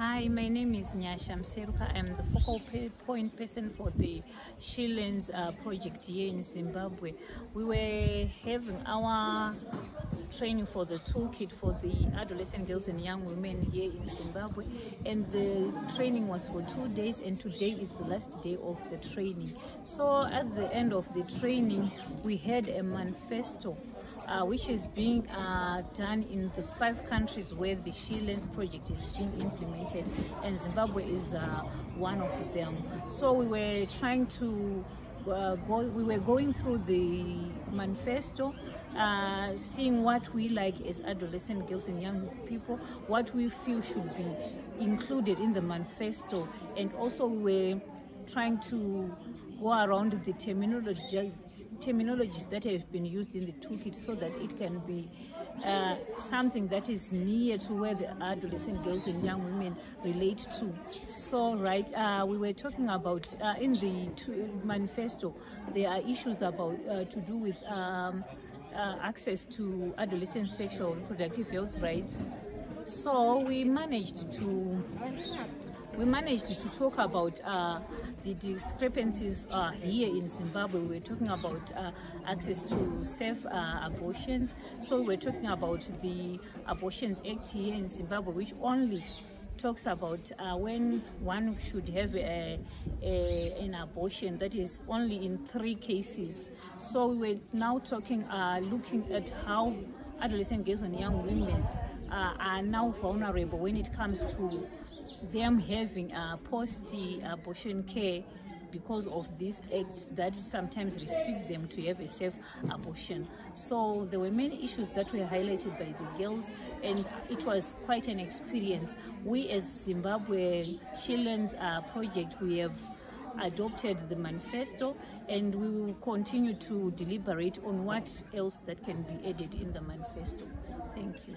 Hi, my name is Nyasha Mseruka. I'm the focal point person for the She Learns uh, project here in Zimbabwe. We were having our training for the toolkit for the adolescent girls and young women here in Zimbabwe and the training was for two days and today is the last day of the training. So at the end of the training we had a manifesto uh, which is being uh, done in the five countries where the She Learns project is being implemented, and Zimbabwe is uh, one of them. So we were trying to uh, go, we were going through the manifesto, uh, seeing what we like as adolescent girls and young people, what we feel should be included in the manifesto, and also we were trying to go around the terminology terminologies that have been used in the toolkit so that it can be uh, something that is near to where the adolescent girls and young women relate to. So, right, uh, we were talking about uh, in the manifesto, there are issues about uh, to do with um, uh, access to adolescent sexual reproductive health rights. So we managed to we managed to talk about uh, the discrepancies uh, here in Zimbabwe. We're talking about uh, access to safe uh, abortions. So we're talking about the Abortions Act here in Zimbabwe, which only talks about uh, when one should have a, a, an abortion that is only in three cases. So we're now talking, uh, looking at how adolescent girls and young women are now vulnerable when it comes to them having a post-abortion care because of these acts that sometimes restrict them to have a safe abortion. So there were many issues that were highlighted by the girls and it was quite an experience. We as Zimbabwe She Learns uh, project, we have adopted the manifesto and we will continue to deliberate on what else that can be added in the manifesto. Thank you.